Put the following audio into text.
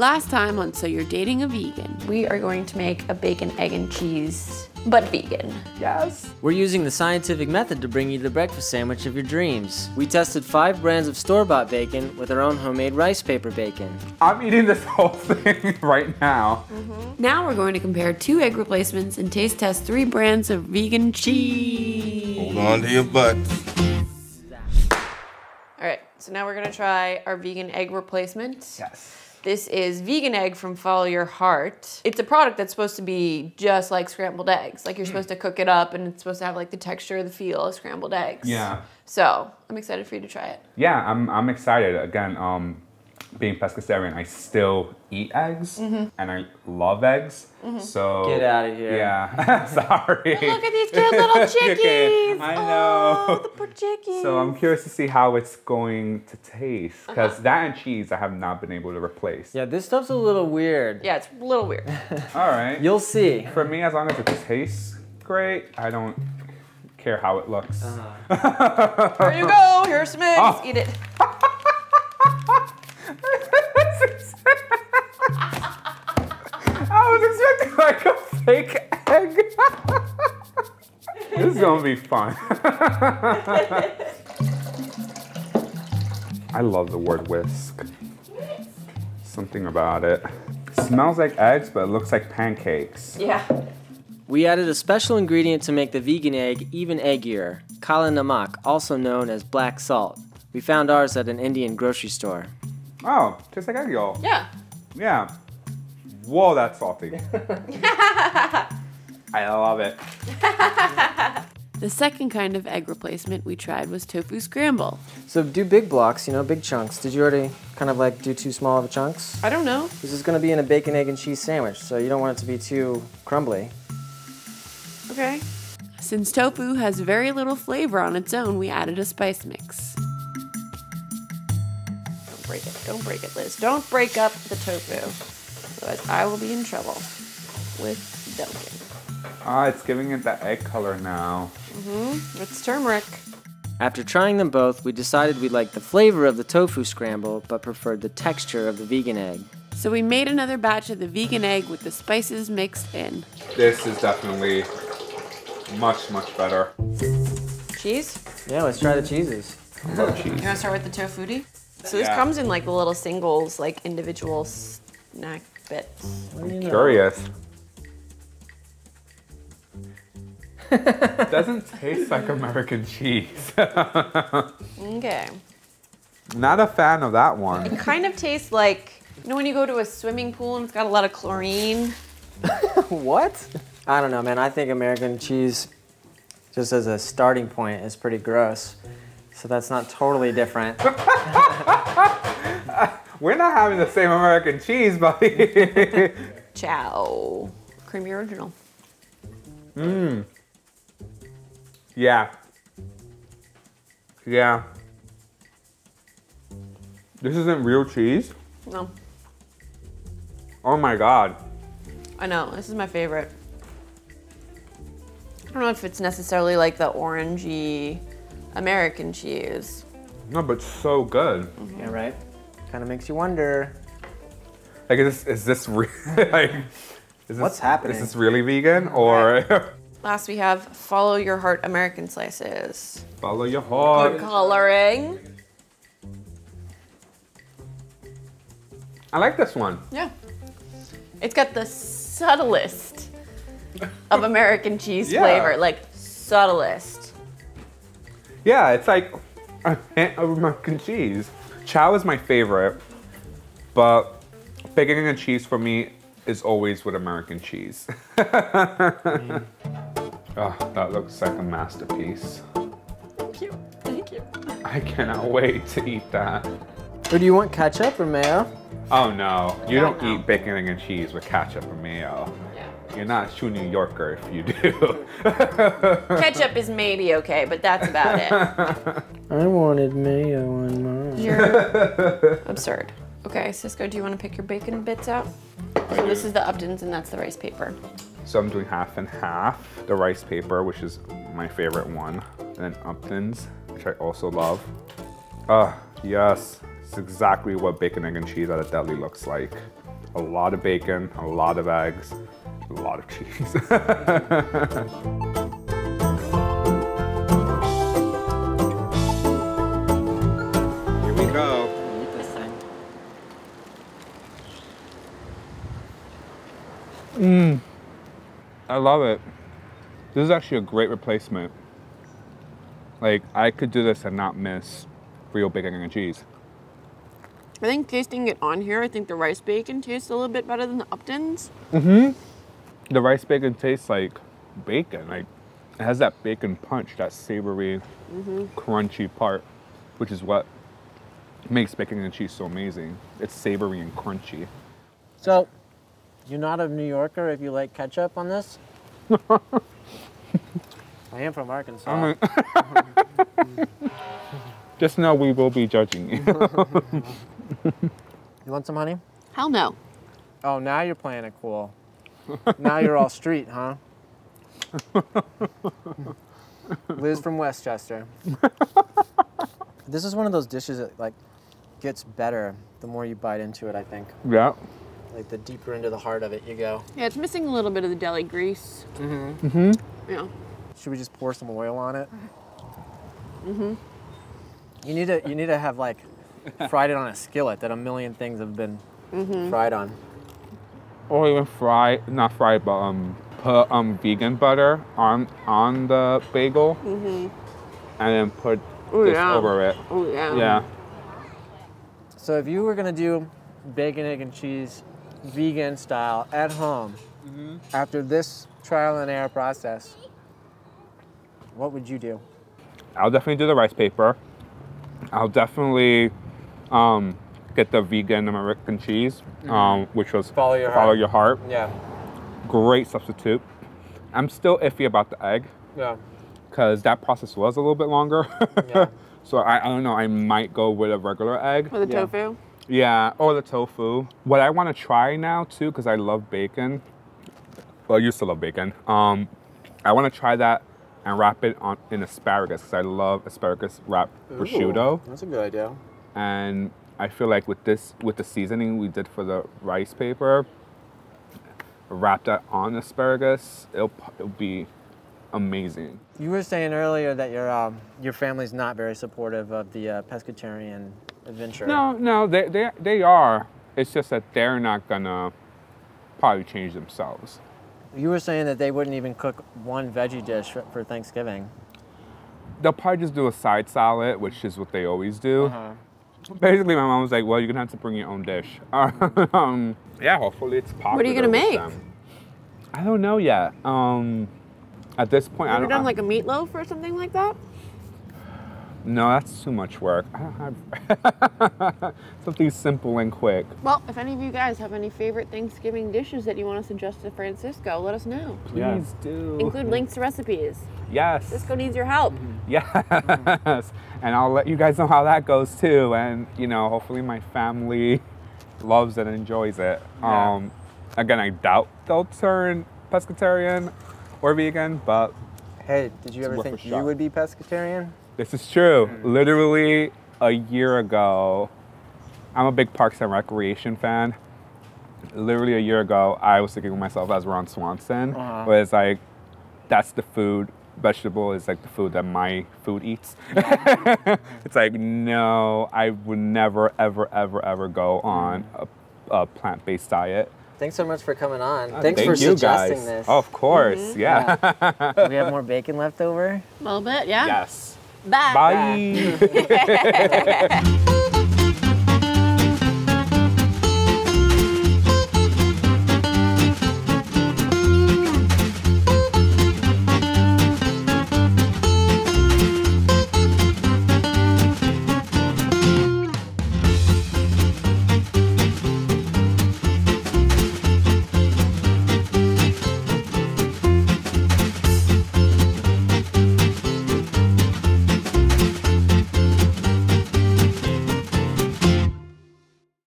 Last time on So You're Dating a Vegan. We are going to make a bacon, egg, and cheese, but vegan. Yes. We're using the scientific method to bring you the breakfast sandwich of your dreams. We tested five brands of store-bought bacon with our own homemade rice paper bacon. I'm eating this whole thing right now. Mm-hmm. Now we're going to compare two egg replacements and taste test three brands of vegan cheese. Hold on to your butts. All right, so now we're gonna try our vegan egg replacement. Yes. This is vegan egg from Follow Your Heart. It's a product that's supposed to be just like scrambled eggs. Like you're supposed to cook it up and it's supposed to have like the texture, the feel of scrambled eggs. Yeah. So I'm excited for you to try it. Yeah, I'm, I'm excited. Again, um, being pescatarian, I still eat eggs mm-hmm. and I love eggs. Mm-hmm. So Get out of here. Yeah, sorry. Look at these cute little chickies. I know. Oh, the poor chickies. So I'm curious to see how it's going to taste uh-huh. because that and cheese I have not been able to replace. Yeah, this stuff's a little weird. yeah, it's a little weird. All right. You'll see. For me, as long as it tastes great, I don't care how it looks. Uh-huh. Here you go. Here's some eggs. Oh. Eat it. Fake egg. this is gonna be fun. I love the word whisk. Something about it. Smells like eggs, but it looks like pancakes. Yeah. We added a special ingredient to make the vegan egg even eggier, kala namak, also known as black salt. We found ours at an Indian grocery store. Oh, tastes like egg yolk. Yeah. Yeah. Whoa, that's salty. I love it. The second kind of egg replacement we tried was tofu scramble. So do big blocks, you know, big chunks. Did you already kind of like do too small of a chunks? I don't know. This is gonna be in a bacon, egg, and cheese sandwich, so you don't want it to be too crumbly. Okay. Since tofu has very little flavor on its own, we added a spice mix. Don't break it. Don't break it, Liz. Don't break up the tofu. Otherwise, I will be in trouble with Duncan. Ah, it's giving it that egg color now. Mm-hmm. It's turmeric. After trying them both, we decided we liked the flavor of the tofu scramble, but preferred the texture of the vegan egg. So we made another batch of the vegan egg with the spices mixed in. This is definitely much, much better. Cheese. Yeah, let's try the cheeses. I love cheese. You want to start with the Tofutti? So this Yeah. comes in like the little singles, like individual snack bits. Curious. Doesn't taste like American cheese. Okay. Not a fan of that one. It kind of tastes like you know when you go to a swimming pool and it's got a lot of chlorine. What? I don't know, man. I think American cheese, just as a starting point, is pretty gross. So that's not totally different. We're not having the same American cheese, buddy. Chao. Creamy original. Mmm. yeah. Yeah. This isn't real cheese? No, Oh my god. I know. This is my favorite. I don't know if it's necessarily like the orangey American cheese. No, but so good. yeah, right? Kind of makes you wonder. Like, is this, is this real? like, is this, What's happening? Is this really vegan or Last we have Follow Your Heart American slices. follow your heart. Good heart? coloring. I like this one. Yeah. It's got the subtlest of American cheese Yeah. flavor, like subtlest. Yeah, it's like a hint of American cheese. Chao is my favorite, but bacon and cheese for me is always with American cheese. oh, that looks like a masterpiece. Thank you, Thank you. I cannot wait to eat that. Or do you want ketchup or mayo? Oh no, you Yeah, don't no. eat bacon and cheese with ketchup or mayo. Yeah. You're not a true New Yorker if you do. Ketchup is maybe okay, but that's about it. I wanted mayo on mine. You're absurd. Okay, Cisco, do you want to pick your bacon bits out? So this is the Uptons and that's the rice paper. So I'm doing half and half. The rice paper, which is my favorite one, and then Upton's, which I also love. Ah, yes, It's exactly what bacon, egg, and cheese at a deli looks like. A lot of bacon, a lot of eggs, a lot of cheese. Here we go. Eat this thing. I love it. This is actually a great replacement. Like, I could do this and not miss real bacon and cheese. I think tasting it on here, I think the rice bacon tastes a little bit better than the Uptons. Mm-hmm. The rice bacon tastes like bacon. Like, it has that bacon punch, that savory, mm-hmm. crunchy part, which is what makes bacon and cheese so amazing. It's savory and crunchy. So, you're not a New Yorker if you like ketchup on this? I am from Arkansas. I'm a- Just know we will be judging you. You want some honey? Hell no. Oh, now you're playing it cool. Now you're all street, huh? Liz from Westchester. this is one of those dishes that like gets better the more you bite into it, I think. yeah. Like the deeper into the heart of it you go. Yeah, it's missing a little bit of the deli grease. Mm-hmm. Mm-hmm. Yeah. Should we just pour some oil on it? Mm-hmm. You need to you need to have like fried it on a skillet that a million things have been fried on. Or even fry, not fry, but um, put um vegan butter on on the bagel, and then put Ooh, this yeah. over it. Oh yeah. Yeah. So if you were gonna do bacon, egg, and cheese vegan style at home after this trial and error process, what would you do? I'll definitely do the rice paper. I'll definitely um, get the vegan American cheese, um, which was Follow your follow heart. your heart. Yeah. Great substitute. I'm still iffy about the egg Yeah. because that process was a little bit longer. Yeah. so I, I don't know. I might go with a regular egg. With the Yeah. tofu. Yeah, or the tofu. What I want to try now too, because I love bacon. Well, I used to love bacon. Um, I want to try that and wrap it on in asparagus because I love asparagus wrapped prosciutto. That's a good idea. And I feel like with this, with the seasoning we did for the rice paper, wrap that on asparagus, it'll it'll be amazing. You were saying earlier that your um, your family's not very supportive of the uh, pescatarian adventure. No, no, they they they are. It's just that they're not gonna probably change themselves. You were saying that they wouldn't even cook one veggie dish for- Thanksgiving. they'll probably just do a side salad, which is what they always do. Uh-huh. Basically, my mom was like, "Well, you're gonna have to bring your own dish." um, yeah, hopefully it's popular. What are you gonna make? them. I don't know yet. Um, at this point, I Ever don't. done I- like a meatloaf or something like that? No, that's too much work. I don't have something simple and quick. Well, if any of you guys have any favorite Thanksgiving dishes that you want to suggest to Francisco, let us know. Please Yeah. do. Include links to recipes. yes. Cisco needs your help. Yes. And I'll let you guys know how that goes too. And, you know, hopefully my family loves it and enjoys it. Yeah. Um, again, I doubt they'll turn pescatarian or vegan, but Hey, did you ever think you would be pescatarian? This is true. Literally a year ago, I'm a big Parks and Recreation fan. Literally a year ago, I was thinking of myself as Ron Swanson, Uh-huh. where it's like, that's the food. Vegetable is like the food that my food eats. it's like, no, I would never, ever, ever, ever go on a, a plant based diet. Thanks so much for coming on. Uh, Thanks thank for you suggesting guys. this. Oh, of course, yeah. we have more bacon left over. A little bit, yeah? yes. Bye. Bye.